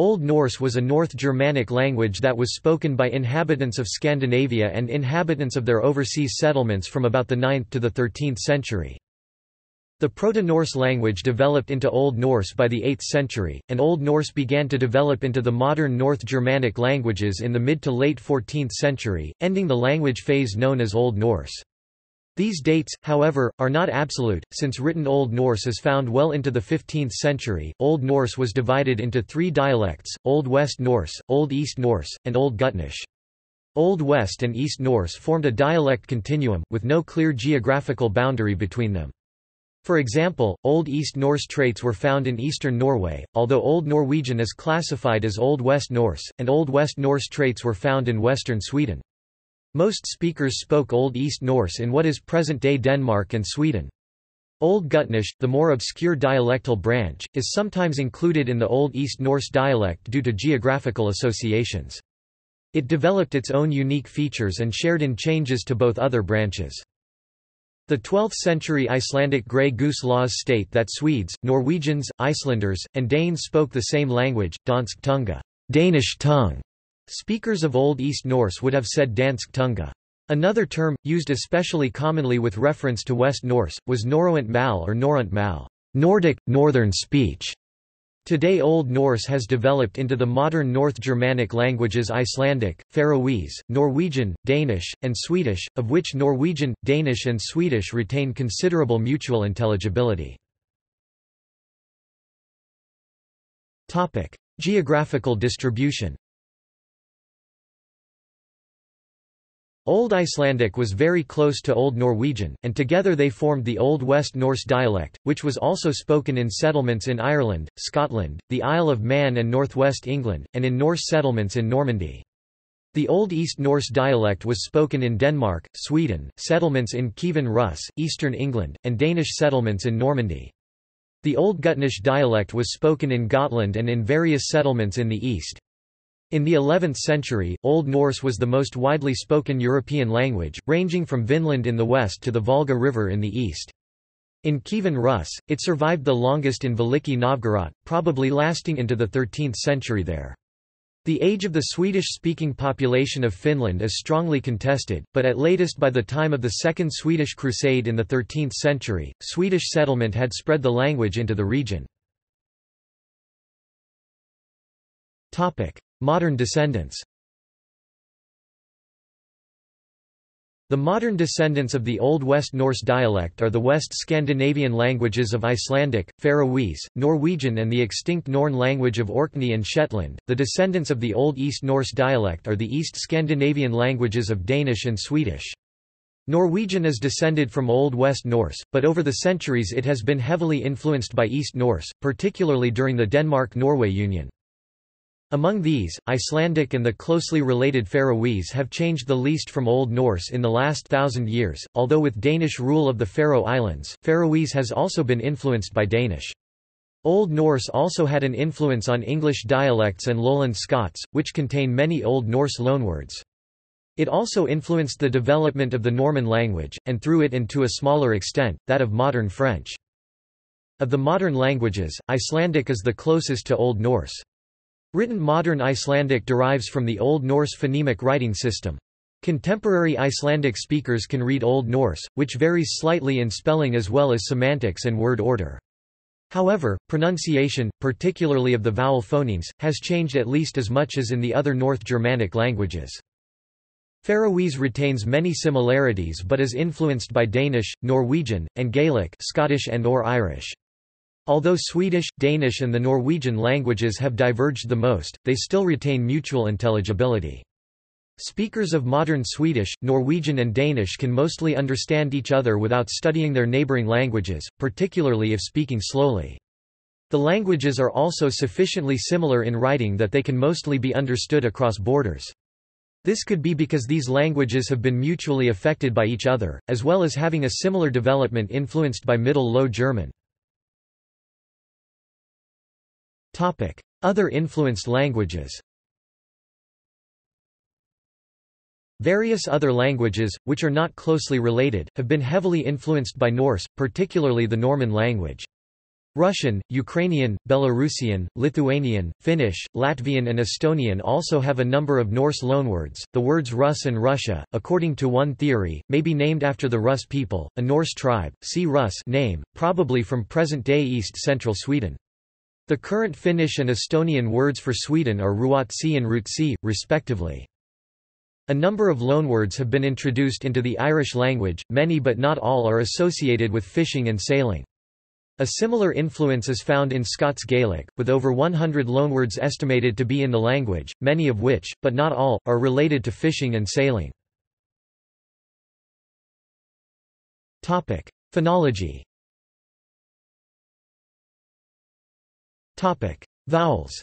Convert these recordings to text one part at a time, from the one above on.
Old Norse was a North Germanic language that was spoken by inhabitants of Scandinavia and inhabitants of their overseas settlements from about the 9th to the 13th century. The Proto-Norse language developed into Old Norse by the 8th century, and Old Norse began to develop into the modern North Germanic languages in the mid to late 14th century, ending the language phase known as Old Norse. These dates, however, are not absolute, since written Old Norse is found well into the 15th century. Old Norse was divided into three dialects Old West Norse, Old East Norse, and Old Gutnish. Old West and East Norse formed a dialect continuum, with no clear geographical boundary between them. For example, Old East Norse traits were found in eastern Norway, although Old Norwegian is classified as Old West Norse, and Old West Norse traits were found in western Sweden. Most speakers spoke Old East Norse in what is present-day Denmark and Sweden. Old Gutnish, the more obscure dialectal branch, is sometimes included in the Old East Norse dialect due to geographical associations. It developed its own unique features and shared in changes to both other branches. The 12th-century Icelandic Grey Goose laws state that Swedes, Norwegians, Icelanders, and Danes spoke the same language, Dansk tunga Danish tongue". Speakers of Old East Norse would have said Dansk tunga. Another term, used especially commonly with reference to West Norse, was Norrønt mal or Norrønt mal Nordic, Northern speech". Today Old Norse has developed into the modern North Germanic languages Icelandic, Faroese, Norwegian, Danish, and Swedish, of which Norwegian, Danish and Swedish retain considerable mutual intelligibility. Geographical distribution Old Icelandic was very close to Old Norwegian, and together they formed the Old West Norse dialect, which was also spoken in settlements in Ireland, Scotland, the Isle of Man and northwest England, and in Norse settlements in Normandy. The Old East Norse dialect was spoken in Denmark, Sweden, settlements in Kievan Rus, eastern England, and Danish settlements in Normandy. The Old Gutnish dialect was spoken in Gotland and in various settlements in the east. In the 11th century, Old Norse was the most widely spoken European language, ranging from Vinland in the west to the Volga River in the east. In Kievan Rus, it survived the longest in Veliki Novgorod, probably lasting into the 13th century there. The age of the Swedish-speaking population of Finland is strongly contested, but at latest by the time of the Second Swedish Crusade in the 13th century, Swedish settlement had spread the language into the region. Modern descendants The modern descendants of the Old West Norse dialect are the West Scandinavian languages of Icelandic, Faroese, Norwegian, and the extinct Norn language of Orkney and Shetland. The descendants of the Old East Norse dialect are the East Scandinavian languages of Danish and Swedish. Norwegian is descended from Old West Norse, but over the centuries it has been heavily influenced by East Norse, particularly during the Denmark-Norway Union. Among these, Icelandic and the closely related Faroese have changed the least from Old Norse in the last thousand years, although with Danish rule of the Faroe Islands, Faroese has also been influenced by Danish. Old Norse also had an influence on English dialects and Lowland Scots, which contain many Old Norse loanwords. It also influenced the development of the Norman language, and through it and to a smaller extent, that of modern French. Of the modern languages, Icelandic is the closest to Old Norse. Written modern Icelandic derives from the Old Norse phonemic writing system. Contemporary Icelandic speakers can read Old Norse, which varies slightly in spelling as well as semantics and word order. However, pronunciation, particularly of the vowel phonemes, has changed at least as much as in the other North Germanic languages. Faroese retains many similarities but is influenced by Danish, Norwegian, and Gaelic Scottish and or Irish. Although Swedish, Danish and the Norwegian languages have diverged the most, they still retain mutual intelligibility. Speakers of modern Swedish, Norwegian and Danish can mostly understand each other without studying their neighboring languages, particularly if speaking slowly. The languages are also sufficiently similar in writing that they can mostly be understood across borders. This could be because these languages have been mutually affected by each other, as well as having a similar development influenced by Middle Low German. Other influenced languages Various other languages, which are not closely related, have been heavily influenced by Norse, particularly the Norman language. Russian, Ukrainian, Belarusian, Lithuanian, Finnish, Latvian, and Estonian also have a number of Norse loanwords. The words Rus and Russia, according to one theory, may be named after the Rus people, a Norse tribe. See Rus name, probably from present-day east-central Sweden. The current Finnish and Estonian words for Sweden are Ruotsi and Rootsi, respectively. A number of loanwords have been introduced into the Irish language, many but not all are associated with fishing and sailing. A similar influence is found in Scots Gaelic, with over 100 loanwords estimated to be in the language, many of which, but not all, are related to fishing and sailing. Phonology Vowels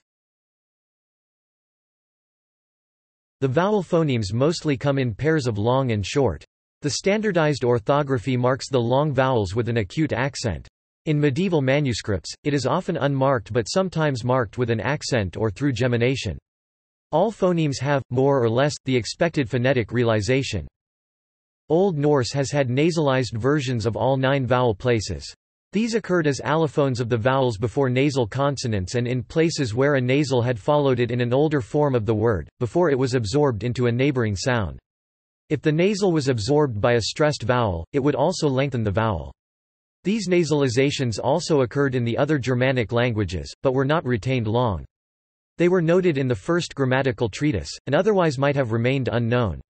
The vowel phonemes mostly come in pairs of long and short. The standardized orthography marks the long vowels with an acute accent. In medieval manuscripts, it is often unmarked but sometimes marked with an accent or through gemination. All phonemes have, more or less, the expected phonetic realization. Old Norse has had nasalized versions of all nine vowel places. These occurred as allophones of the vowels before nasal consonants and in places where a nasal had followed it in an older form of the word, before it was absorbed into a neighboring sound. If the nasal was absorbed by a stressed vowel, it would also lengthen the vowel. These nasalizations also occurred in the other Germanic languages, but were not retained long. They were noted in the first grammatical treatise, and otherwise might have remained unknown.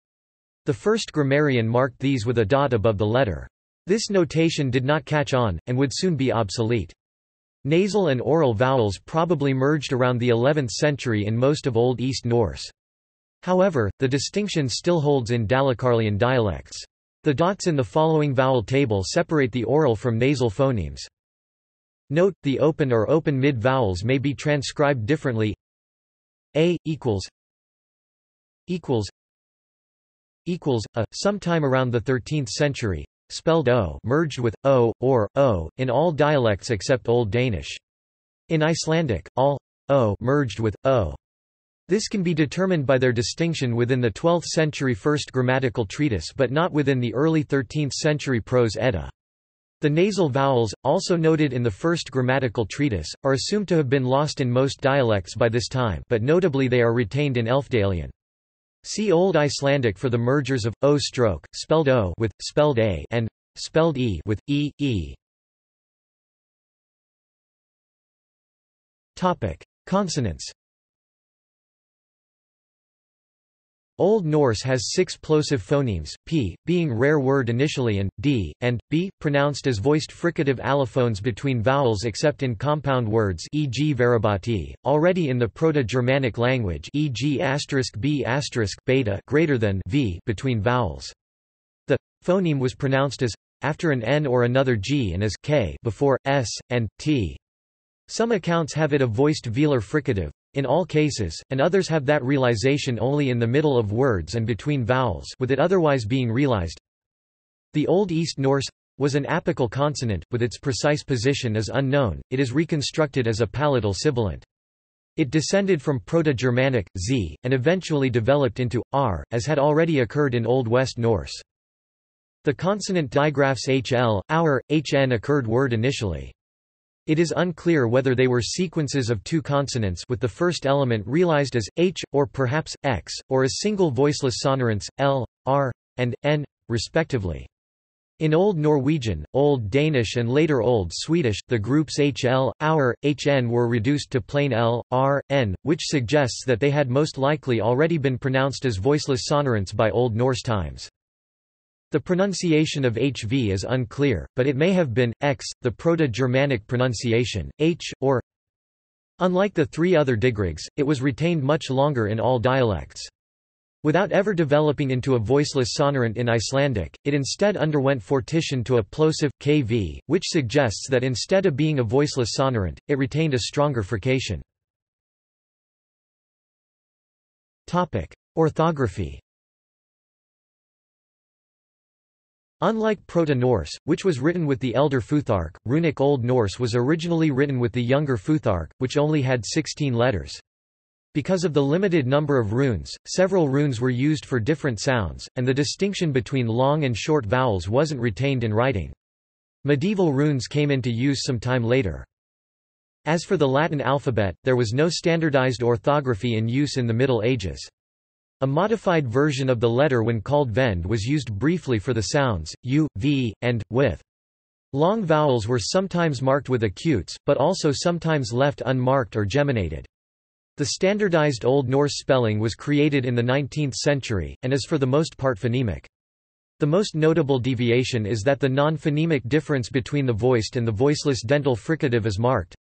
The first grammarian marked these with a dot above the letter. This notation did not catch on, and would soon be obsolete. Nasal and oral vowels probably merged around the 11th century in most of Old East Norse. However, the distinction still holds in Dalecarlian dialects. The dots in the following vowel table separate the oral from nasal phonemes. Note, the open or open mid vowels may be transcribed differently. A equals equals equals a sometime around the 13th century spelled o merged with o or o in all dialects except Old Danish. In Icelandic, all o merged with o this can be determined by their distinction within the 12th century first grammatical treatise but not within the early 13th century prose Edda. The nasal vowels, also noted in the first grammatical treatise, are assumed to have been lost in most dialects by this time but notably they are retained in Elfdalian. See Old Icelandic for the mergers of o stroke, spelled o with spelled a, and spelled e with e e. Topic: Consonants. Old Norse has six plosive phonemes, p, being rare word initially and, d, and, b, pronounced as voiced fricative allophones between vowels except in compound words e.g. veribati, already in the Proto-Germanic language e.g. b beta greater than v between vowels. The phoneme was pronounced as after an n or another g and as k before s and t. Some accounts have it a voiced velar fricative, in all cases, and others have that realization only in the middle of words and between vowels with it otherwise being realized. The Old East Norse was an apical consonant, with its precise position as unknown, it is reconstructed as a palatal sibilant. It descended from Proto-Germanic, z, and eventually developed into, r, as had already occurred in Old West Norse. The consonant digraphs hl, our, hn occurred word initially. It is unclear whether they were sequences of two consonants with the first element realized as h, or perhaps x, or as single voiceless sonorants, l, r, and n, respectively. In Old Norwegian, Old Danish and later Old Swedish, the groups hl, our, hn were reduced to plain l, r, n, which suggests that they had most likely already been pronounced as voiceless sonorants by Old Norse times. The pronunciation of HV is unclear, but it may have been, x, the Proto-Germanic pronunciation, h, or Unlike the three other digraphs, it was retained much longer in all dialects. Without ever developing into a voiceless sonorant in Icelandic, it instead underwent fortition to a plosive, kv, which suggests that instead of being a voiceless sonorant, it retained a stronger frication. Orthography Unlike Proto-Norse, which was written with the Elder Futhark, Runic Old Norse was originally written with the Younger Futhark, which only had 16 letters. Because of the limited number of runes, several runes were used for different sounds, and the distinction between long and short vowels wasn't retained in writing. Medieval runes came into use some time later. As for the Latin alphabet, there was no standardized orthography in use in the Middle Ages. A modified version of the letter wynn called vend was used briefly for the sounds, u, v, and, with. Long vowels were sometimes marked with acutes, but also sometimes left unmarked or geminated. The standardized Old Norse spelling was created in the 19th century, and is for the most part phonemic. The most notable deviation is that the non-phonemic difference between the voiced and the voiceless dental fricative is marked.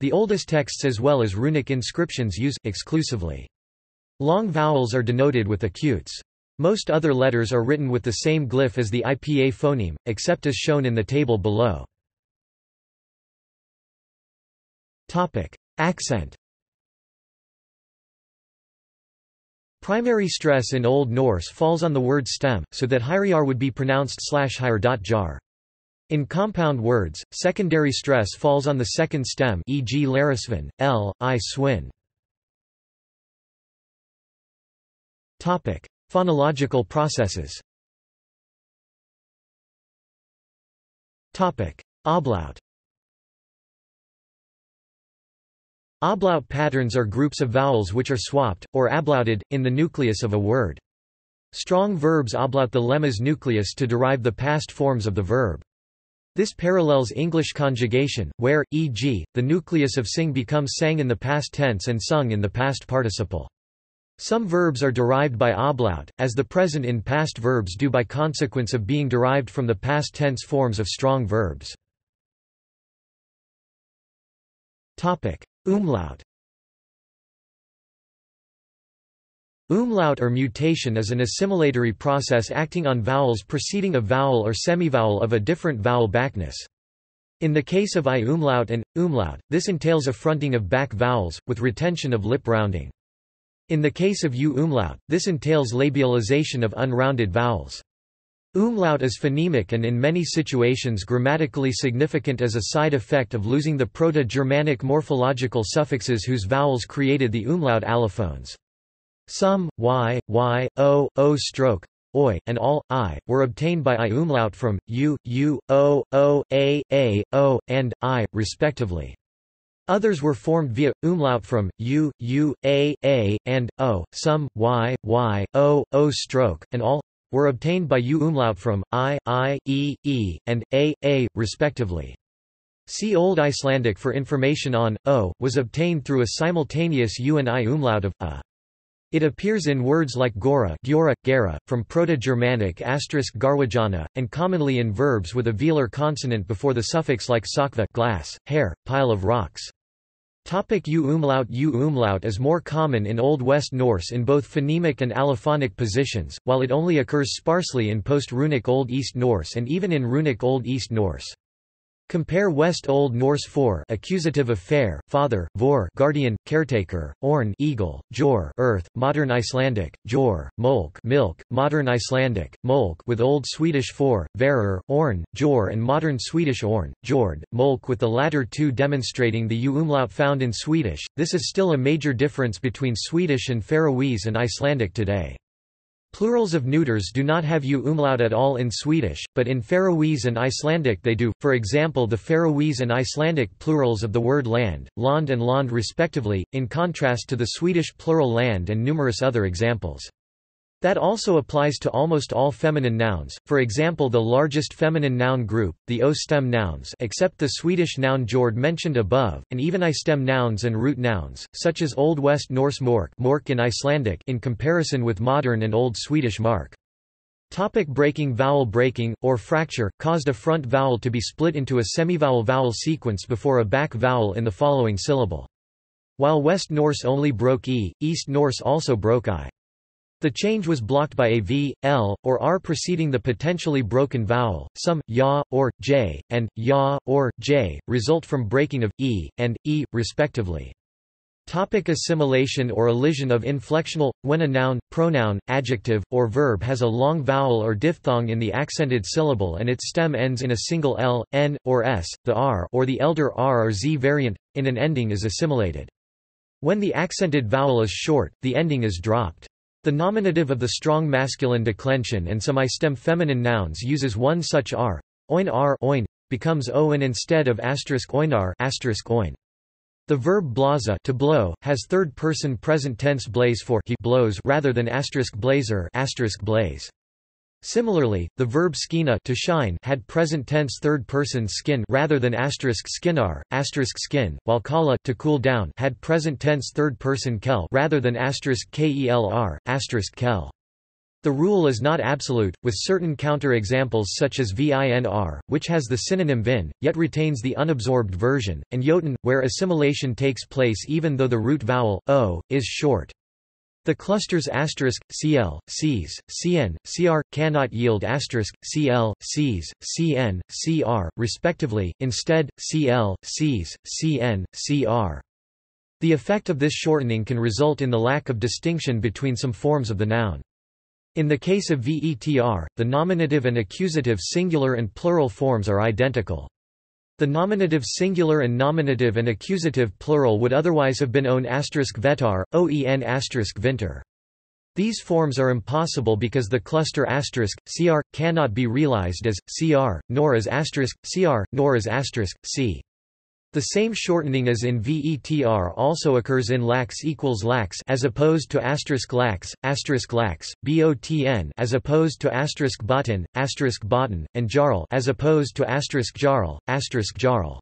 The oldest texts as well as runic inscriptions use exclusively. Long vowels are denoted with acutes. Most other letters are written with the same glyph as the IPA phoneme, except as shown in the table below. Accent Primary stress in Old Norse falls on the word stem, so that hyriar would be pronounced slash. In compound words, secondary stress falls on the second stem e.g. larisvin, l, i swin. Phonological processes Ablaut Ablaut patterns are groups of vowels which are swapped, or ablauted, in the nucleus of a word. Strong verbs ablaut the lemma's nucleus to derive the past forms of the verb. This parallels English conjugation, where, e.g., the nucleus of sing becomes sang in the past tense and sung in the past participle. Some verbs are derived by ablaut, as the present in past verbs do by consequence of being derived from the past tense forms of strong verbs. Umlaut Umlaut or mutation is an assimilatory process acting on vowels preceding a vowel or semivowel of a different vowel backness. In the case of I umlaut and, umlaut, this entails a fronting of back vowels, with retention of lip rounding. In the case of U umlaut, this entails labialization of unrounded vowels. Umlaut is phonemic and in many situations grammatically significant as a side effect of losing the Proto-Germanic morphological suffixes whose vowels created the umlaut allophones. Some, y, y, o, o stroke, oi, and all, i, were obtained by i umlaut from, u, u, o, o, a, a, o, and, i, respectively. Others were formed via umlaut from u, u, a, a, and o. Some y, y, o, o stroke, and all were obtained by u umlaut from i, i, e, e, and a, a, respectively. See Old Icelandic for information on o was obtained through a simultaneous u and i umlaut of a. It appears in words like gora, gyora, gera, from Proto-Germanic asterisk garwajana, and commonly in verbs with a velar consonant before the suffix like sakva glass, hair, pile of rocks. Topic U umlaut U umlaut is more common in Old West Norse in both phonemic and allophonic positions, while it only occurs sparsely in post-runic Old East Norse and even in runic Old East Norse. Compare West Old Norse for accusative of fair, father, vor guardian, caretaker, orn eagle, jor earth, modern Icelandic, jor, molk milk, modern Icelandic, molk with Old Swedish for, verer, orn, jor and modern Swedish orn, jord, molk with the latter two demonstrating the u umlaut found in Swedish. This is still a major difference between Swedish and Faroese and Icelandic today. Plurals of neuters do not have u umlaut at all in Swedish, but in Faroese and Icelandic they do, for example the Faroese and Icelandic plurals of the word land, land and land respectively, in contrast to the Swedish plural land and numerous other examples. That also applies to almost all feminine nouns, for example the largest feminine noun group, the O-stem nouns except the Swedish noun jord mentioned above, and even I-stem nouns and root nouns, such as Old West Norse mork, mork in Icelandic in comparison with modern and Old Swedish mark. Topic breaking Vowel breaking, or fracture, caused a front vowel to be split into a semivowel vowel sequence before a back vowel in the following syllable. While West Norse only broke e, East Norse also broke i. The change was blocked by a v, l, or r preceding the potentially broken vowel. Some, ya, or, j, and, ya, or, j, result from breaking of, e, and, e, respectively. Topic assimilation or elision of inflectional when a noun, pronoun, adjective, or verb has a long vowel or diphthong in the accented syllable and its stem ends in a single l, n, or s, the r or the elder r or z variant in an ending is assimilated. When the accented vowel is short, the ending is dropped. The nominative of the strong masculine declension and some I-stem feminine nouns uses one such r, oin r oin, becomes oin instead of asterisk oinar asterisk oin. The verb blaza to blow has third-person present tense blaze for he blows rather than asterisk blazer asterisk blaze. Similarly, the verb skina to shine had present tense third person skin rather than asterisk skinar, asterisk skin, while kala to cool down had present tense third person kel rather than asterisk kelr, asterisk kel. The rule is not absolute, with certain counter-examples such as vinr, which has the synonym vin, yet retains the unabsorbed version, and yotin, where assimilation takes place even though the root vowel, o, is short. The clusters asterisk, cl, cs, cn, cr, cannot yield asterisk, cl, cs, cn, cr, respectively, instead, cl, cs, cn, cr. The effect of this shortening can result in the lack of distinction between some forms of the noun. In the case of VETR, the nominative and accusative singular and plural forms are identical. The nominative singular and nominative and accusative plural would otherwise have been own asterisk vetar, oen asterisk vinter. These forms are impossible because the cluster asterisk, cr cannot be realized as cr, nor as asterisk, cr, nor as asterisk, c. The same shortening as in VETR also occurs in lax equals lax as opposed to asterisk lax, asterisk lax, botn as opposed to asterisk botan, asterisk botan, and jarl as opposed to asterisk jarl, asterisk jarl.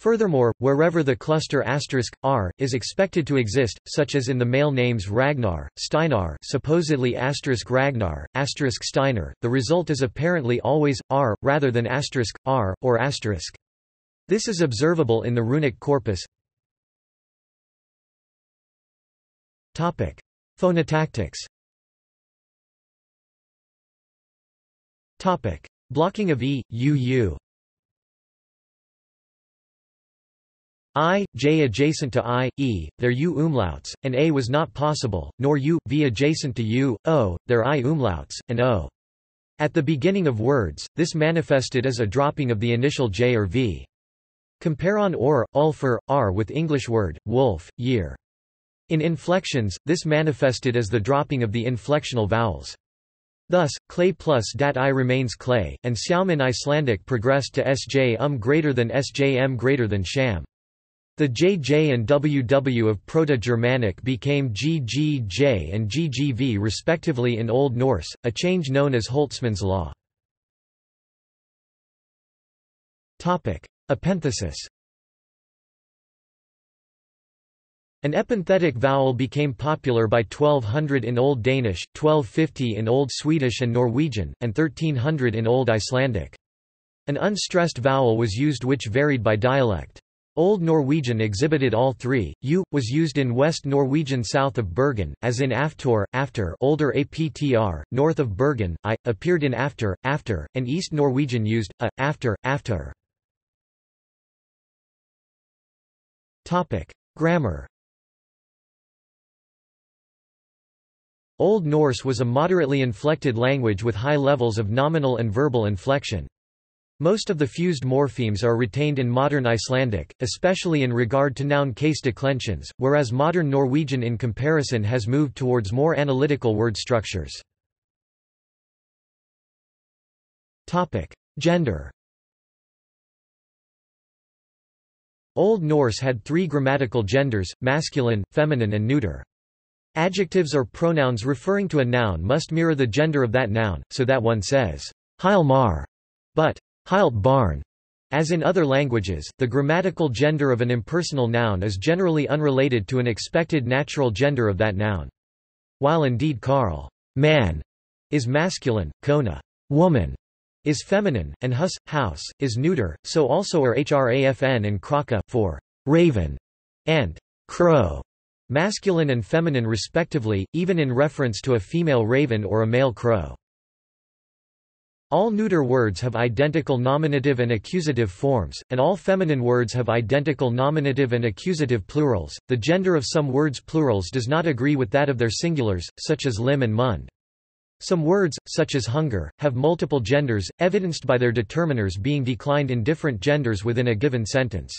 Furthermore, wherever the cluster asterisk r is expected to exist, such as in the male names Ragnar, Steinar, supposedly asterisk Ragnar, asterisk Steiner, the result is apparently always r rather than asterisk r or asterisk. This is observable in the runic corpus. Topic: Phonotactics. Topic: Blocking of e, u, u. I, J adjacent to I, E, their U umlauts, and A was not possible, nor U, V adjacent to U, O, their I umlauts, and O. At the beginning of words, this manifested as a dropping of the initial J or V. Compare on or, ulfer, r with English word, wolf, year. In inflections, this manifested as the dropping of the inflectional vowels. Thus, clay plus dat i remains clay, and sjam in Icelandic progressed to sj um greater than sjm greater than sham. The jj and ww of Proto-Germanic became ggj and ggv respectively in Old Norse, a change known as Holtzmann's law. Epenthesis An epenthetic vowel became popular by 1200 in Old Danish, 1250 in Old Swedish and Norwegian, and 1300 in Old Icelandic. An unstressed vowel was used which varied by dialect. Old Norwegian exhibited all three. U was used in West Norwegian south of Bergen, as in aftor, after, older aptr, north of Bergen. I appeared in after, after, and East Norwegian used a, after, after. Grammar Old Norse was a moderately inflected language with high levels of nominal and verbal inflection. Most of the fused morphemes are retained in modern Icelandic, especially in regard to noun case declensions, whereas modern Norwegian in comparison has moved towards more analytical word structures. Gender Old Norse had three grammatical genders, masculine, feminine and neuter. Adjectives or pronouns referring to a noun must mirror the gender of that noun, so that one says, Heilmar, but Heilt barn. As in other languages, the grammatical gender of an impersonal noun is generally unrelated to an expected natural gender of that noun. While indeed Karl man, is masculine, Kona woman, is feminine, and hus, house, is neuter, so also are hrafn and kraka for raven and crow, masculine and feminine respectively, even in reference to a female raven or a male crow. All neuter words have identical nominative and accusative forms, and all feminine words have identical nominative and accusative plurals. The gender of some words' plurals does not agree with that of their singulars, such as lim and mund. Some words, such as hunger, have multiple genders, evidenced by their determiners being declined in different genders within a given sentence.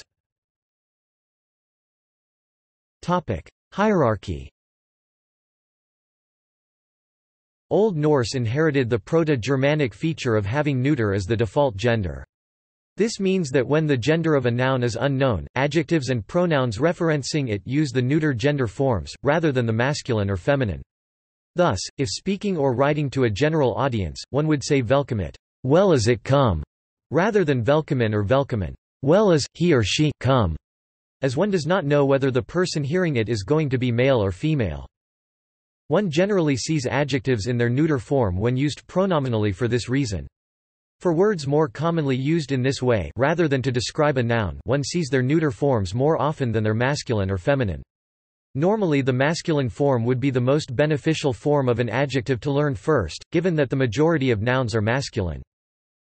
Hierarchy Old Norse inherited the Proto-Germanic feature of having neuter as the default gender. This means that when the gender of a noun is unknown, adjectives and pronouns referencing it use the neuter gender forms, rather than the masculine or feminine. Thus, if speaking or writing to a general audience, one would say velkomit, well as it come, rather than velkomin or velkomin, well as, he or she, come, as one does not know whether the person hearing it is going to be male or female. One generally sees adjectives in their neuter form when used pronominally for this reason. For words more commonly used in this way rather than to describe a noun one sees their neuter forms more often than their masculine or feminine. Normally the masculine form would be the most beneficial form of an adjective to learn first, given that the majority of nouns are masculine.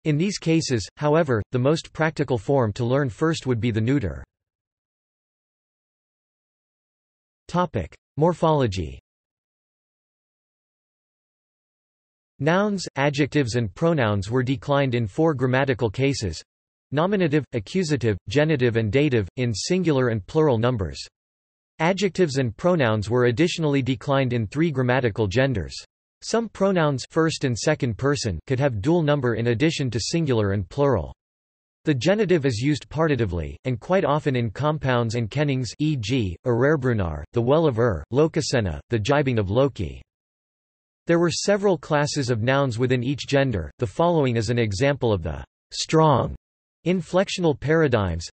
In these cases, however, the most practical form to learn first would be the neuter. Morphology Nouns, adjectives and pronouns were declined in four grammatical cases nominative, accusative, genitive and dative, in singular and plural numbers. Adjectives and pronouns were additionally declined in three grammatical genders. Some pronouns first and second person could have dual number in addition to singular and plural. The genitive is used partitively, and quite often in compounds and kennings e.g., Ererbrunnar, the well of Ur, Lokasenna, the jibing of Loki. There were several classes of nouns within each gender, the following is an example of the strong inflectional paradigms.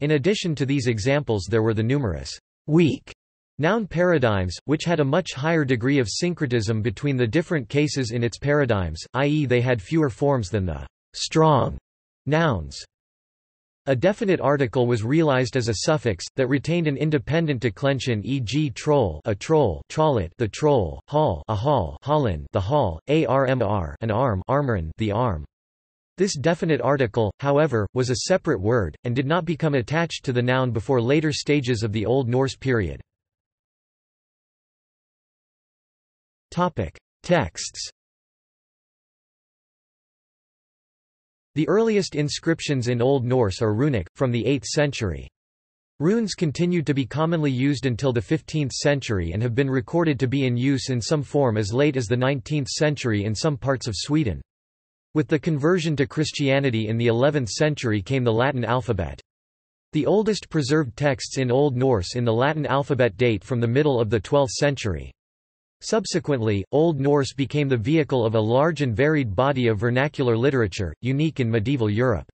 In addition to these examples there were the numerous weak noun paradigms, which had a much higher degree of syncretism between the different cases in its paradigms, i.e. they had fewer forms than the strong nouns. A definite article was realized as a suffix, that retained an independent declension e.g. troll a troll trollet the troll, hall a hall hollin the hall, armr an arm armorin the arm. This definite article, however, was a separate word, and did not become attached to the noun before later stages of the Old Norse period. Texts The earliest inscriptions in Old Norse are runic, from the 8th century. Runes continued to be commonly used until the 15th century and have been recorded to be in use in some form as late as the 19th century in some parts of Sweden. With the conversion to Christianity in the 11th century came the Latin alphabet. The oldest preserved texts in Old Norse in the Latin alphabet date from the middle of the 12th century. Subsequently, Old Norse became the vehicle of a large and varied body of vernacular literature, unique in medieval Europe.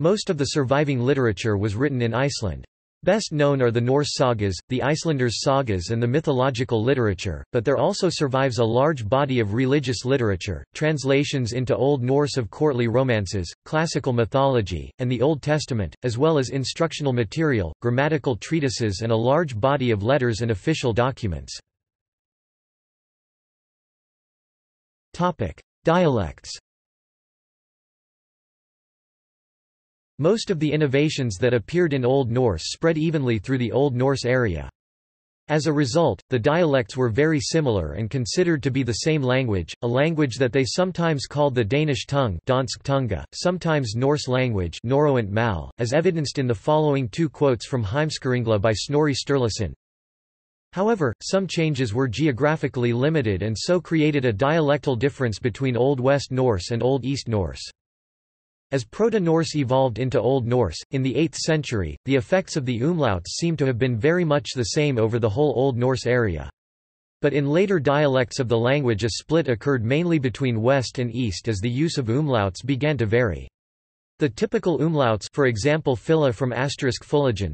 Most of the surviving literature was written in Iceland. Best known are the Norse sagas, the Icelanders' sagas and the mythological literature, but there also survives a large body of religious literature, translations into Old Norse of courtly romances, classical mythology, and the Old Testament, as well as instructional material, grammatical treatises and a large body of letters and official documents. Dialects Most of the innovations that appeared in Old Norse spread evenly through the Old Norse area. As a result, the dialects were very similar and considered to be the same language, a language that they sometimes called the Danish tongue sometimes Norse language as evidenced in the following two quotes from Heimskringla by Snorri Sturluson. However, some changes were geographically limited and so created a dialectal difference between Old West Norse and Old East Norse. As Proto-Norse evolved into Old Norse, in the 8th century, the effects of the umlauts seem to have been very much the same over the whole Old Norse area. But in later dialects of the language a split occurred mainly between West and East as the use of umlauts began to vary. The typical umlauts for example phyla from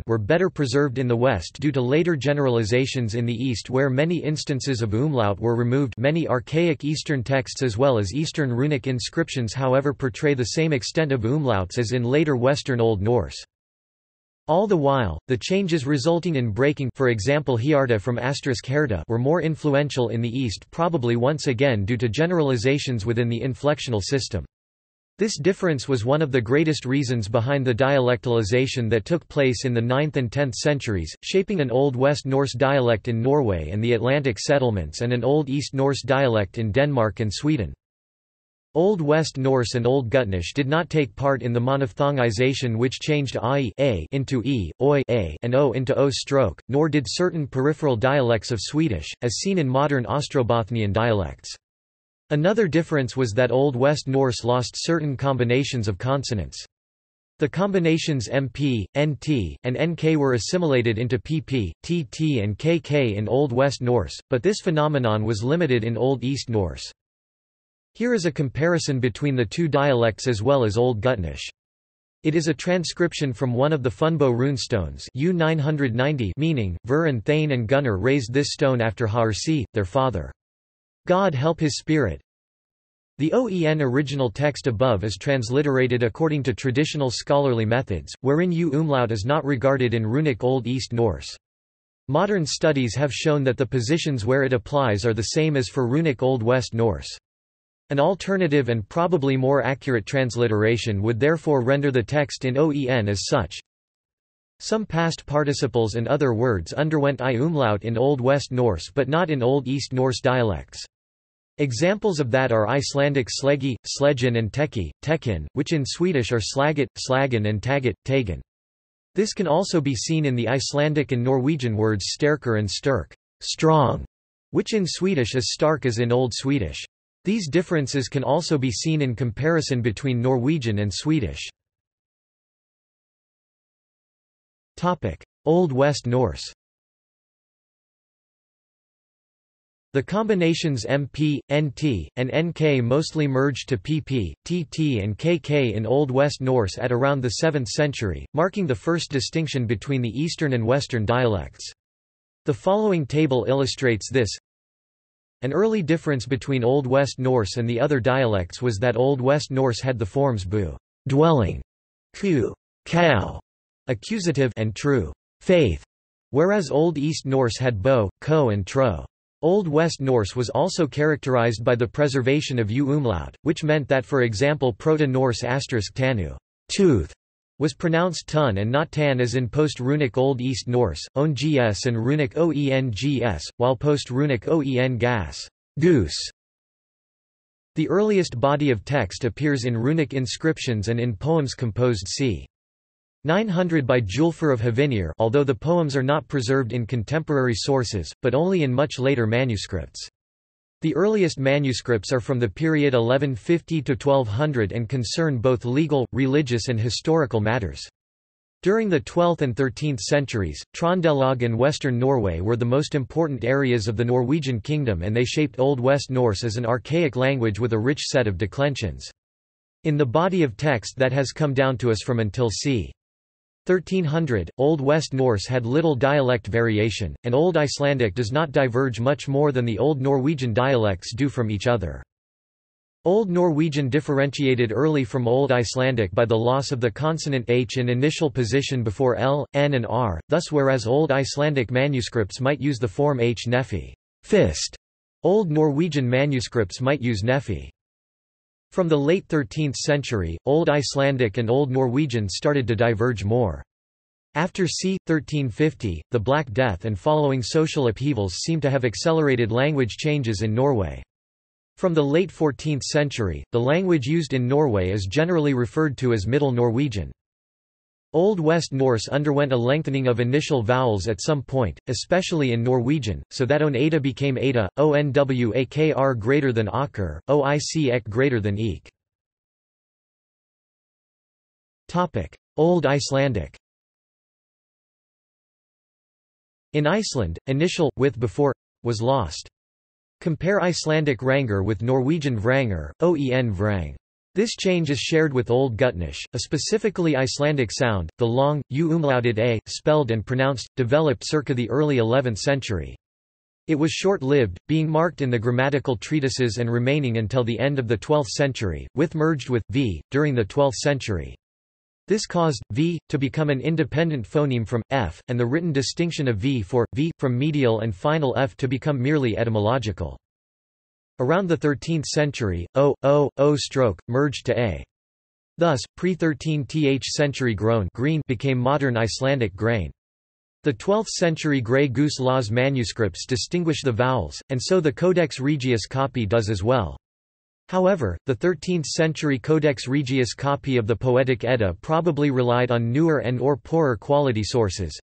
were better preserved in the West due to later generalizations in the East where many instances of umlaut were removed many archaic Eastern texts as well as Eastern runic inscriptions however portray the same extent of umlauts as in later Western Old Norse. All the while, the changes resulting in breaking for example Hiarda from herda were more influential in the East probably once again due to generalizations within the inflectional system. This difference was one of the greatest reasons behind the dialectalization that took place in the 9th and 10th centuries, shaping an Old West Norse dialect in Norway and the Atlantic settlements and an Old East Norse dialect in Denmark and Sweden. Old West Norse and Old Gutnish did not take part in the monophthongization which changed ai a into e, oi a and o into o stroke, nor did certain peripheral dialects of Swedish, as seen in modern Ostrobothnian dialects. Another difference was that Old West Norse lost certain combinations of consonants. The combinations MP, NT, and NK were assimilated into PP, TT and KK in Old West Norse, but this phenomenon was limited in Old East Norse. Here is a comparison between the two dialects as well as Old Gutnish. It is a transcription from one of the Funbo runestones U990 meaning, Ver and Thane and Gunnar raised this stone after Haersi, their father. God help his spirit, the OEN original text above is transliterated according to traditional scholarly methods, wherein U umlaut is not regarded in runic Old East Norse. Modern studies have shown that the positions where it applies are the same as for runic Old West Norse. An alternative and probably more accurate transliteration would therefore render the text in OEN as such. Some past participles and other words underwent I umlaut in Old West Norse but not in Old East Norse dialects. Examples of that are Icelandic slegi, slegin and teki, tekin, which in Swedish are slaget, slagen and taget, tagen. This can also be seen in the Icelandic and Norwegian words sterker and sturk, strong, which in Swedish is stark as in Old Swedish. These differences can also be seen in comparison between Norwegian and Swedish. Old West Norse The combinations MP, NT, and NK mostly merged to PP, TT and KK in Old West Norse at around the 7th century, marking the first distinction between the Eastern and Western dialects. The following table illustrates this. An early difference between Old West Norse and the other dialects was that Old West Norse had the forms bu dwelling, ku cow, accusative and true faith, whereas Old East Norse had bo, ko and tro Old West Norse was also characterized by the preservation of u umlaut, which meant that for example Proto-Norse asterisk tanu tooth was pronounced tun and not tan as in post-runic Old East Norse, ongs and runic oengs, while post-runic oen gas goose. The earliest body of text appears in runic inscriptions and in poems composed c. 900 by Julfur of Havinir although the poems are not preserved in contemporary sources, but only in much later manuscripts. The earliest manuscripts are from the period 1150 to 1200 and concern both legal, religious and historical matters. During the 12th and 13th centuries, Trondelag and Western Norway were the most important areas of the Norwegian kingdom and they shaped Old West Norse as an archaic language with a rich set of declensions. In the body of text that has come down to us from until c. 1300, Old West Norse had little dialect variation, and Old Icelandic does not diverge much more than the Old Norwegian dialects do from each other. Old Norwegian differentiated early from Old Icelandic by the loss of the consonant h in initial position before l, n and r, thus whereas Old Icelandic manuscripts might use the form h nephi fist, Old Norwegian manuscripts might use nephi from the late 13th century, Old Icelandic and Old Norwegian started to diverge more. After c. 1350, the Black Death and following social upheavals seem to have accelerated language changes in Norway. From the late 14th century, the language used in Norway is generally referred to as Middle Norwegian. Old West Norse underwent a lengthening of initial vowels at some point, especially in Norwegian, so that on Ada became Ada, onwakr greater than akr, oic ek greater than eek. Old Icelandic In Iceland, initial, with before, was lost. Compare Icelandic Rangr with Norwegian Vrangr, oen vrang. This change is shared with Old Gutnish, a specifically Icelandic sound, the long, u umlauted a, spelled and pronounced, developed circa the early 11th century. It was short-lived, being marked in the grammatical treatises and remaining until the end of the 12th century, with merged with v during the 12th century. This caused v to become an independent phoneme from f, and the written distinction of v for v from medial and final f to become merely etymological. Around the 13th century, o, o, o stroke, merged to a. Thus, pre-13th century groan green became modern Icelandic grain. The 12th century Grey Goose Laws manuscripts distinguish the vowels, and so the Codex Regius copy does as well. However, the 13th century Codex Regius copy of the Poetic Edda probably relied on newer and or poorer quality sources,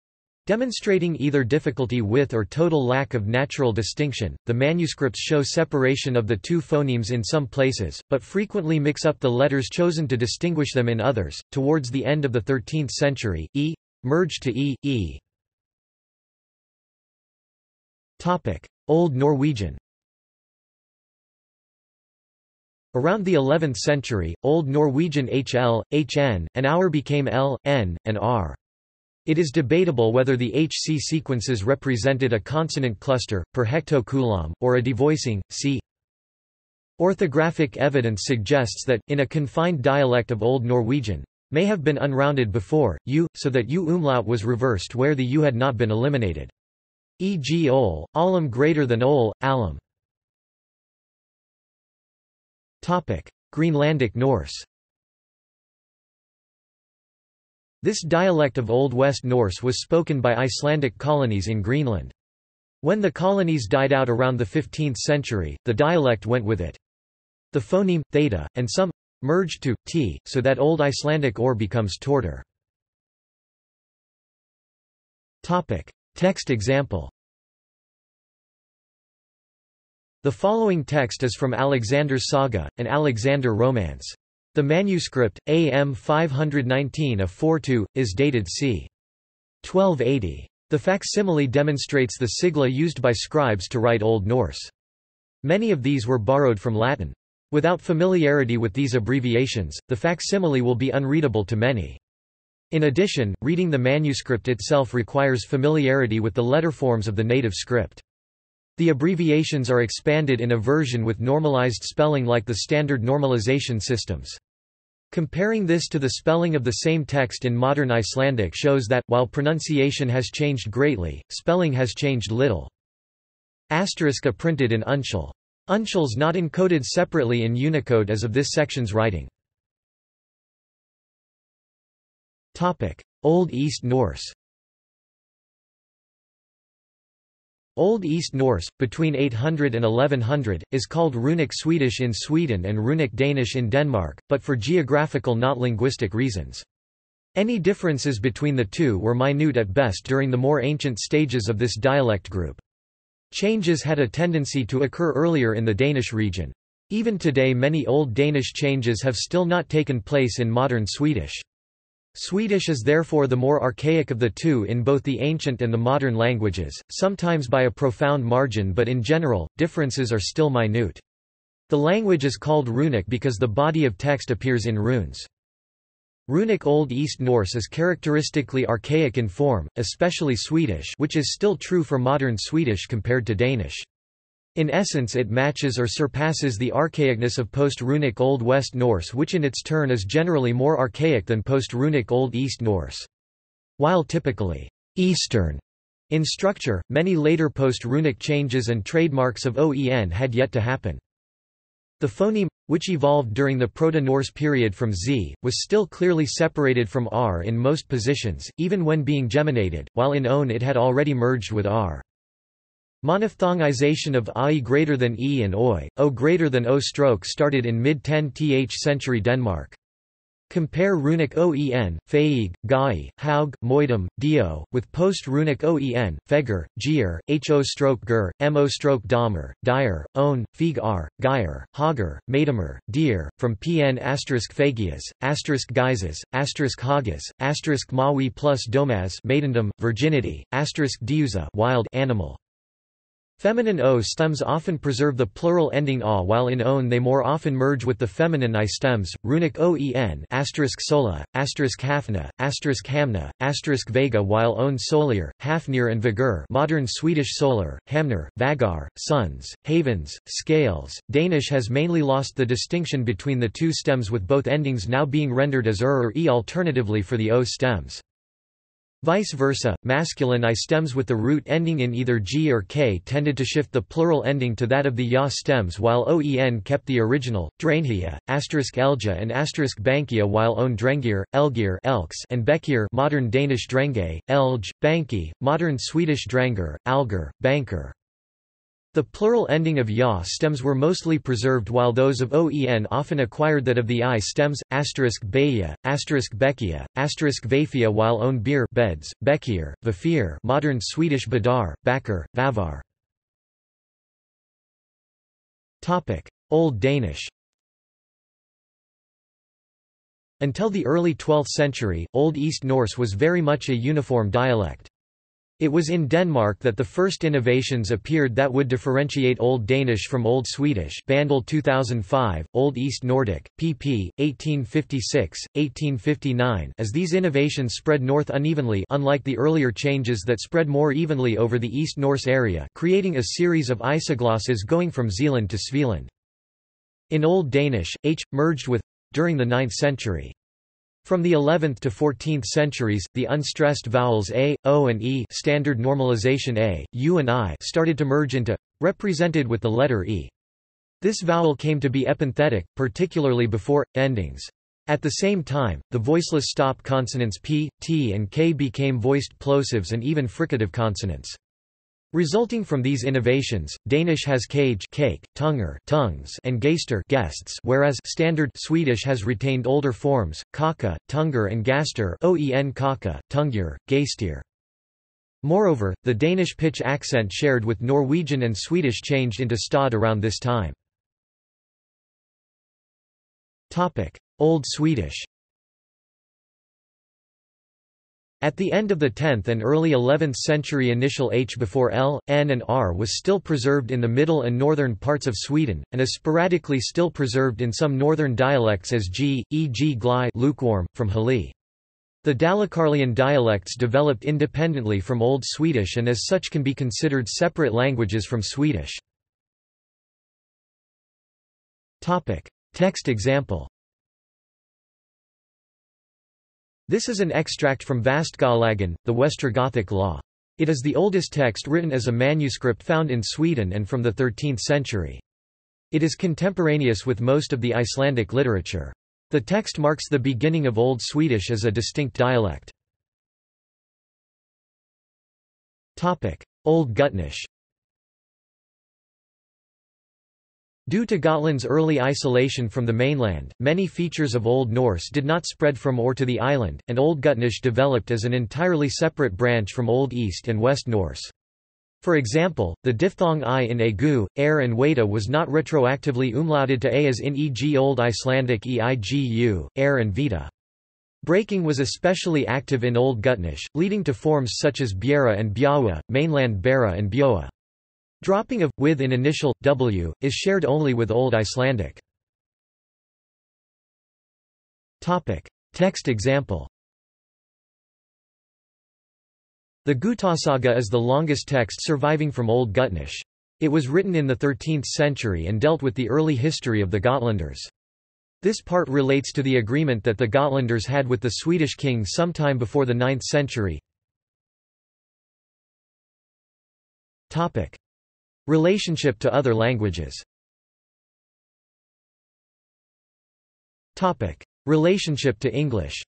Demonstrating either difficulty with or total lack of natural distinction, the manuscripts show separation of the two phonemes in some places, but frequently mix up the letters chosen to distinguish them in others. Towards the end of the 13th century, e merged to e, e. Topic: Old Norwegian. Around the 11th century, Old Norwegian hl, hn, and hour became l, n, and r. It is debatable whether the HC sequences represented a consonant cluster, per hecto-coulomb, or a devoicing, c. Orthographic evidence suggests that, in a confined dialect of Old Norwegian, may have been unrounded before, u, so that u umlaut was reversed where the u had not been eliminated. E.g. ol, alum greater than ol, alum. Greenlandic Norse This dialect of Old West Norse was spoken by Icelandic colonies in Greenland. When the colonies died out around the 15th century, the dialect went with it. The phoneme, theta, and some merged to t, so that Old Icelandic or becomes torter. Text example The following text is from Alexander's Saga, an Alexander romance. The manuscript, AM 519 of Fortu, is dated c. 1280. The facsimile demonstrates the sigla used by scribes to write Old Norse. Many of these were borrowed from Latin. Without familiarity with these abbreviations, the facsimile will be unreadable to many. In addition, reading the manuscript itself requires familiarity with the letterforms of the native script. The abbreviations are expanded in a version with normalized spelling like the standard normalization systems. Comparing this to the spelling of the same text in modern Icelandic shows that, while pronunciation has changed greatly, spelling has changed little. Asterisk a printed in Uncial. Uncials not encoded separately in Unicode as of this section's writing. Old East Norse Old East Norse, between 800 and 1100, is called Runic Swedish in Sweden and Runic Danish in Denmark, but for geographical not linguistic reasons. Any differences between the two were minute at best during the more ancient stages of this dialect group. Changes had a tendency to occur earlier in the Danish region. Even today many Old Danish changes have still not taken place in modern Swedish. Swedish is therefore the more archaic of the two in both the ancient and the modern languages, sometimes by a profound margin but in general, differences are still minute. The language is called runic because the body of text appears in runes. Runic Old East Norse is characteristically archaic in form, especially Swedish which is still true for modern Swedish compared to Danish. In essence it matches or surpasses the archaicness of post-runic Old West Norse which in its turn is generally more archaic than post-runic Old East Norse. While typically «Eastern» in structure, many later post-runic changes and trademarks of OEN had yet to happen. The phoneme, which evolved during the Proto-Norse period from z, was still clearly separated from r in most positions, even when being geminated, while in own it had already merged with r. Monophthongization of ai greater than e and oi, o greater than o stroke started in mid-10th century Denmark. Compare runic oen, feig, gai, haug, moidum, dio, with post-runic oen, feger, gier, ho stroke ger, mo stroke damer, dire, own, fig r, geir, hager, maidamer, deer, from pn asterisk fagias, asterisk geizes, asterisk hagas, asterisk mawi plus domaz maidendom, virginity, asterisk diuza wild animal. Feminine o stems often preserve the plural ending a while in own they more often merge with the feminine i stems. Runic oen asterisk sola, asterisk hafna, asterisk hamna, asterisk vega while own solier, hafnir and vigor modern Swedish solar, hamner, vagar, sons, havens, scales. Danish has mainly lost the distinction between the two stems with both endings now being rendered as er or e alternatively for the o stems. Vice versa, masculine I stems with the root ending in either g or k tended to shift the plural ending to that of the ya stems while oen kept the original, drainhia, asterisk elja and asterisk bankia while own drengir, elgir elks and bekir modern Danish drenge, elge, banki, modern Swedish dranger, alger, banker. The plural ending of ya stems were mostly preserved while those of oen often acquired that of the i stems, asterisk beia, asterisk bekia, asterisk vafia while own beer beds, bekier, vafir modern Swedish badar, backer, vavar. Old Danish Until the early 12th century, Old East Norse was very much a uniform dialect. It was in Denmark that the first innovations appeared that would differentiate Old Danish from Old Swedish Bandle 2005, Old East Nordic, pp. 1856, 1859 as these innovations spread north unevenly unlike the earlier changes that spread more evenly over the East Norse area creating a series of isoglosses going from Zealand to Svealand. In Old Danish, h, merged with during the 9th century. From the 11th to 14th centuries, the unstressed vowels a, o and e standard normalization a, u and i started to merge into represented with the letter e. This vowel came to be epenthetic, particularly before endings. At the same time, the voiceless stop consonants p, t and k became voiced plosives and even fricative consonants. Resulting from these innovations, Danish has cage cake, tunger tongues and geister guests whereas standard Swedish has retained older forms, kaka, tunger and gaster oen kaka, tungjur, geistir. Moreover, the Danish pitch accent shared with Norwegian and Swedish changed into stød around this time. Old Swedish At the end of the 10th and early 11th century initial h before l, n and r was still preserved in the middle and northern parts of Sweden, and is sporadically still preserved in some northern dialects as g, e.g. gly lukewarm, from Hali. The Dalecarlian dialects developed independently from Old Swedish and as such can be considered separate languages from Swedish. Text example This is an extract from Vastgalagen, the Westergothic law. It is the oldest text written as a manuscript found in Sweden and from the 13th century. It is contemporaneous with most of the Icelandic literature. The text marks the beginning of Old Swedish as a distinct dialect. Old Gutnish Due to Gotland's early isolation from the mainland, many features of Old Norse did not spread from or to the island, and Old Gutnish developed as an entirely separate branch from Old East and West Norse. For example, the diphthong i in agu, air and weta was not retroactively umlauted to a as in e.g. Old Icelandic eigu, air and vita. Breaking was especially active in Old Gutnish, leading to forms such as bjera and bjawa, mainland bera and bjoa. Dropping of with in initial w is shared only with Old Icelandic. Text example. The Gutasaga is the longest text surviving from Old Gutnish. It was written in the 13th century and dealt with the early history of the Gotlanders. This part relates to the agreement that the Gotlanders had with the Swedish king sometime before the 9th century. Topic: Relationship to other languages Relationship to English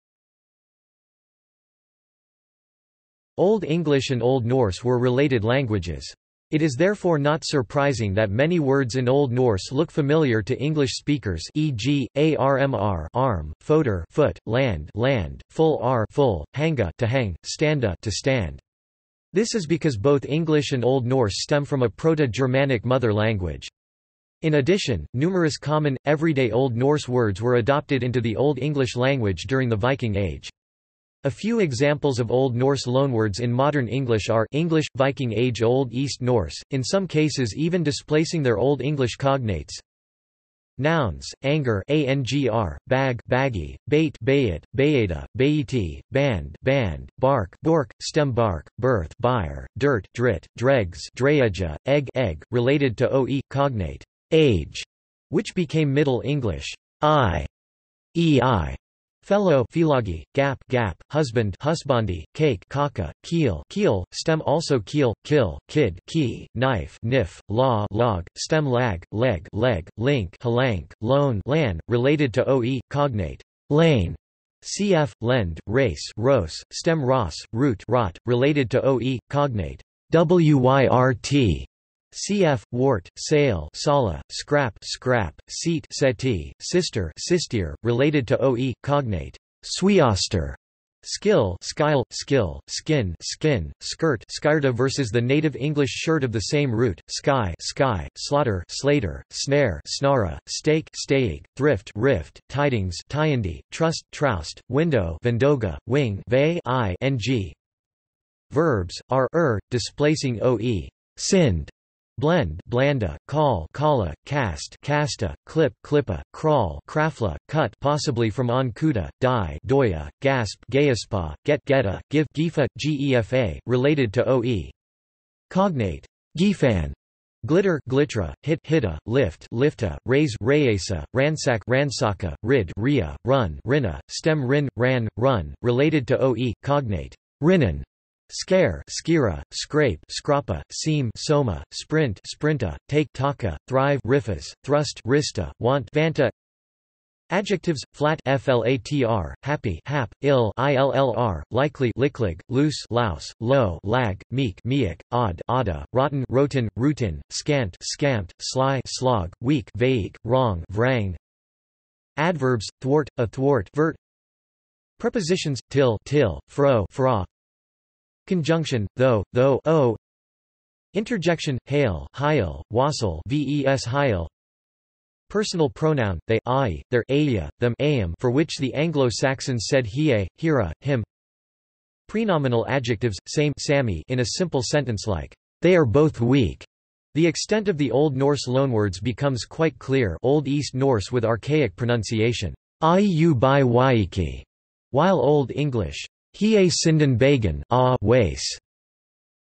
Old English and Old Norse were related languages. It is therefore not surprising that many words in Old Norse look familiar to English speakers e.g., armr arm, foder foot, land land, full r full, hanga to hang, standa uh, to stand. This is because both English and Old Norse stem from a Proto-Germanic mother language. In addition, numerous common, everyday Old Norse words were adopted into the Old English language during the Viking Age. A few examples of Old Norse loanwords in modern English are English, Viking Age Old East Norse, in some cases even displacing their Old English cognates, Nouns: anger, angr, bag, baggy, bait, bayit, bayeta, bayiti, band, band, bark, bork, stem bark, birth, byre, dirt, drit, dregs, dreja, egg, egg, related to oe, cognate, age, which became Middle English, i, ei, Fellow philagi, gap, gap, husband, husbandi, cake, kaka, keel, keel, stem also keel, kill, kid, key, knife, nif, law, log, stem lag, leg, leg, link, halank, loan, lan, related to oe, cognate, lane, cf, lend, race, ros, stem ross, root, rot, related to oe, cognate, wyrt, cf. wart, sail, sala, scrap, scrap, seat, seti, sister, sistier, related to oe, cognate, sweoster, skill, skyle, skill, skin, skin, skirt, skirta versus the native English shirt of the same root, sky, sky, slaughter, slater, snare, snara, stake, stake, thrift, rift, tidings, tyandi, trust, troust, window, vendoga, wing, vey, i. Verbs are er, displacing oe, sinned, blend blanda, call kala, cast casta, clip clippa, crawl crafla, cut possibly from on die doya, gasp gaispa, get geta, give gifa, gefa, related to oe. Cognate. Gifan. Glitter glitra, hit hitta, lift lifta, raise rayesa, ransack ransaka, rid ria, run rinna, stem rin, ran, run, related to oe, cognate. Rinnan. Scare, skira, scrape, scrappa, seam, soma, sprint, sprinta, take, taka, thrive, riffas, thrust, rista, want, vanta. Adjectives: flat, flatr, happy, hap, ill, illr, likely, liklig, loose, louse, low, lag, meek, meek, odd, odda, rotten, rotin, rutin, scant, scamped, sly, slog, weak, vague, wrong, vrang. Adverbs: thwart, athwart, vert. Prepositions: till, till, fro, fra, Conjunction, though, though, o. Interjection, hail, heil, wassail ves heil. Personal pronoun, they ai, their aia, them aim for which the Anglo-Saxons said hie, hira, him. Prenominal adjectives, same sami in a simple sentence like, they are both weak. The extent of the Old Norse loanwords becomes quite clear Old East Norse with archaic pronunciation, iu by waiki, while Old English, Hie sinden bagan.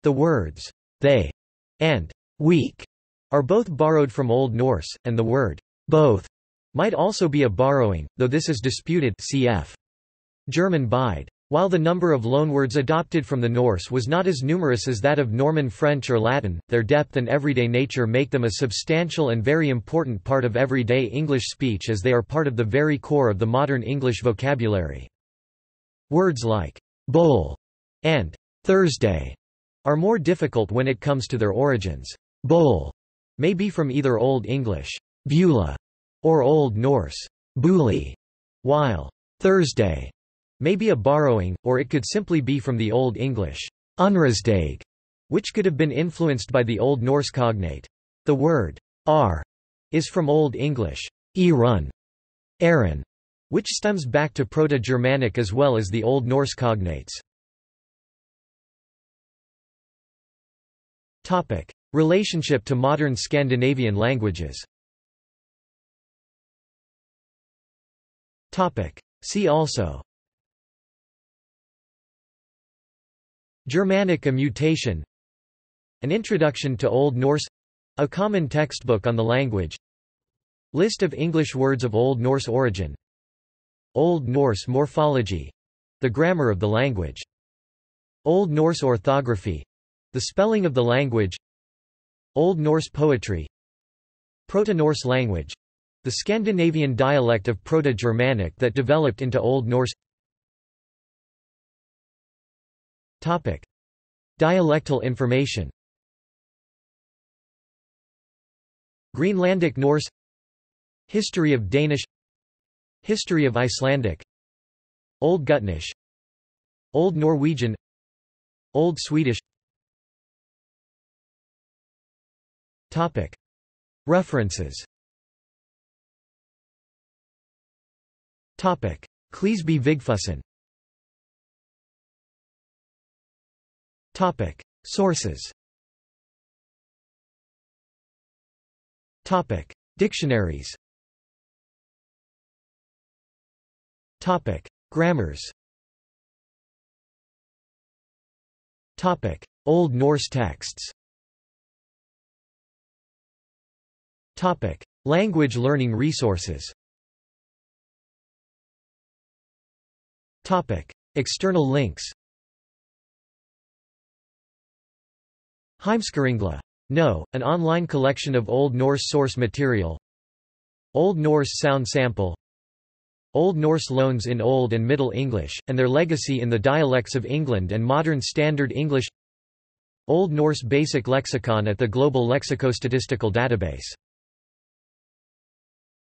The words they and weak are both borrowed from Old Norse, and the word both might also be a borrowing, though this is disputed cf. German Beide. While the number of loanwords adopted from the Norse was not as numerous as that of Norman French or Latin, their depth and everyday nature make them a substantial and very important part of everyday English speech as they are part of the very core of the modern English vocabulary. Words like bowl and Thursday are more difficult when it comes to their origins. Bowl may be from either Old English bula or Old Norse buli, while Thursday may be a borrowing, or it could simply be from the Old English unrasdag, which could have been influenced by the Old Norse cognate. The word r is from Old English erun, Aaron, which stems back to Proto-Germanic as well as the Old Norse cognates. Relationship to modern Scandinavian languages. See also. Germanic a mutation An Introduction to Old Norse. A common textbook on the language. List of English words of Old Norse origin Old Norse morphology the grammar of the language. Old Norse orthography the spelling of the language. Old Norse poetry Proto-Norse language the Scandinavian dialect of Proto-Germanic that developed into Old Norse Topic. Dialectal information Greenlandic Norse History of Danish History of Icelandic Old Gutnish Old Norwegian Old Swedish Topic. References Topic. Cleasby Vigfusson Topic. Sources Topic. Dictionaries Topic: Grammars. Topic: Old Norse texts. Topic: Language learning resources. Topic: External links. Heimskringla. No, an online collection of Old Norse source material. Old Norse sound sample Old Norse loans in Old and Middle English, and their legacy in the dialects of England and Modern Standard English. Old Norse Basic Lexicon at the Global Lexicostatistical Database